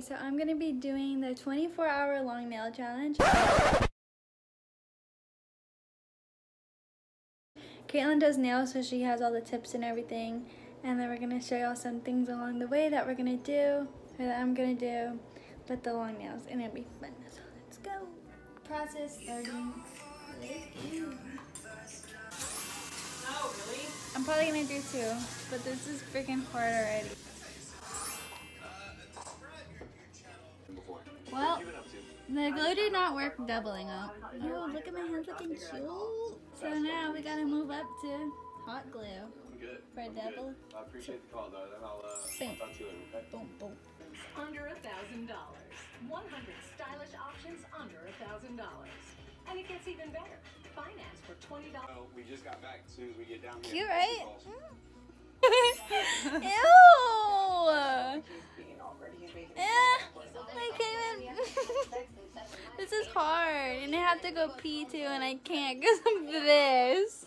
Okay, so I'm gonna be doing the 24 hour long nail challenge. Caitlin does nails, so she has all the tips and everything. And then we're gonna show y'all some things along the way that we're gonna do, or that I'm gonna do with the long nails, and it'll be fun. So let's go. Process starting. Oh, really? I'm probably gonna do two, but this is freaking hard already. Well, the glue did not work doubling up. Oh, look at my hands looking cute. So now we gotta move up to hot glue Good. for a double. I appreciate the call, though. Then I'll, uh, Boom. I'll talk to you later, okay? Boom, boom. Under a thousand dollars. 100 stylish options under a thousand dollars. And it gets even better. Finance for $20. So we just got back. As soon as we get down here. Cute, right? Awesome. Ew! Have to go pee too, and I can't because of this.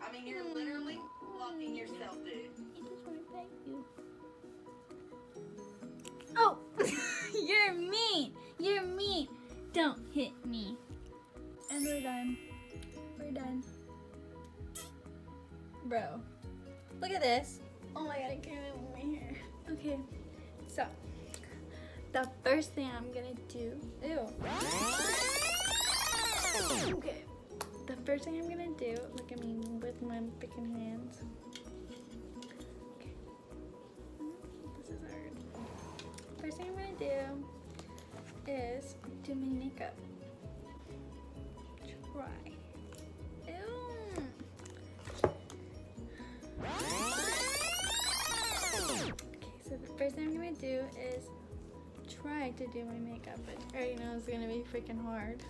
I mean, you're literally blocking yourself, dude. Oh, you're mean. You're mean. Don't hit me. And we're done. We're done. Bro, look at this. Oh my god, I can't even move my hair. Okay, so the first thing I'm gonna do. Ew. Okay. The first thing I'm gonna do. Look at me with my freaking hands. Okay. This is hard. First thing I'm gonna do is do my makeup. Try. Ew. Okay, so the first thing I'm gonna do is try to do my makeup, but I already know it's gonna be freaking hard.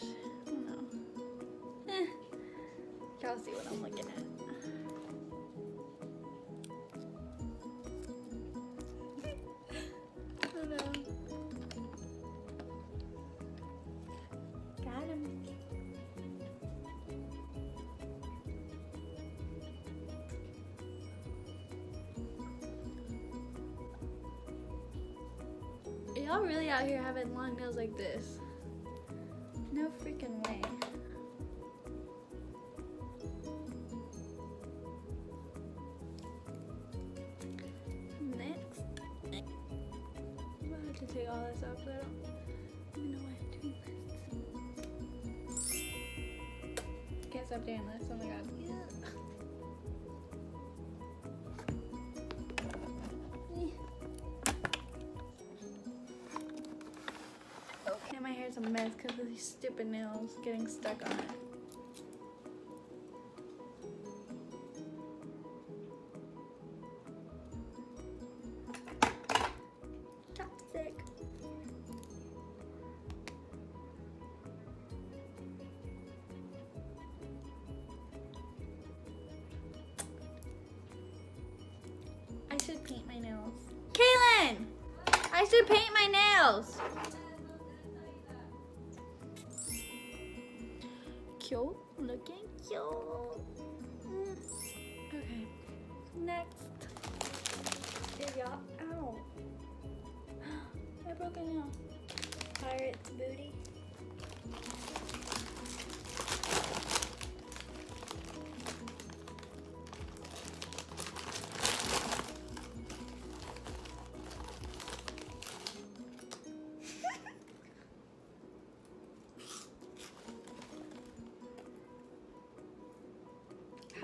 The brush. Oh no. Eh. Y'all see what I'm looking at. Got him. Y'all really out here having long nails like this? No freaking way. Next, I'm gonna have to take all this off. 'cause I don't even know why I'm doing this. Can't stop doing this. Oh my god. A mess because of these stupid nails getting stuck on it. I should paint my nails. Kaylin! I should paint my nails. Cute, looking cute. Mm. Okay, next.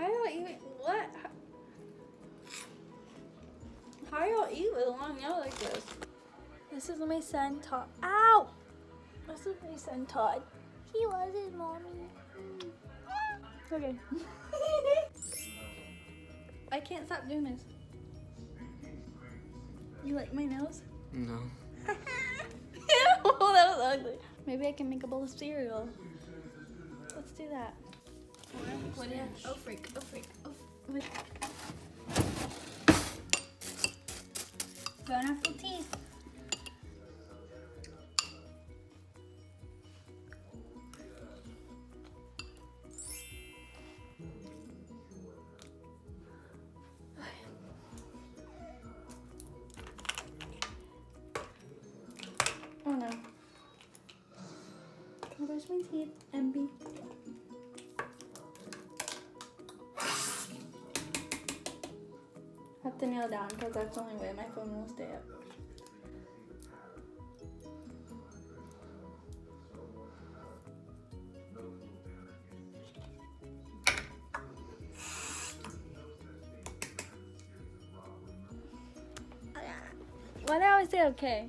How y'all even what? How, how y'all eat with a long nail like this? This is my son Todd. Ow! This is my son Todd. He loves his mommy. Okay. I can't stop doing this. You like my nails? No. oh, that was ugly. Maybe I can make a bowl of cereal. Let's do that. Oh freak, oh freak, oh freak. Teeth. Oh no. I brush my teeth and be Have to kneel down because that's the only way my phone will stay up. Why did I always say okay?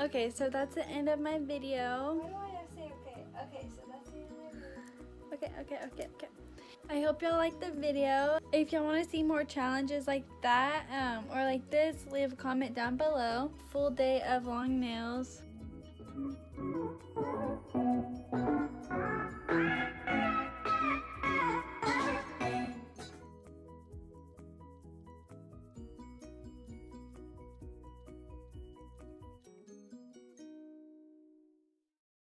Okay, so that's the end of my video. Why do I always say okay? Okay, so that's the end of my video. Okay, okay, okay, okay. I hope y'all liked the video. If y'all want to see more challenges like that um, or like this, leave a comment down below. Full day of long nails.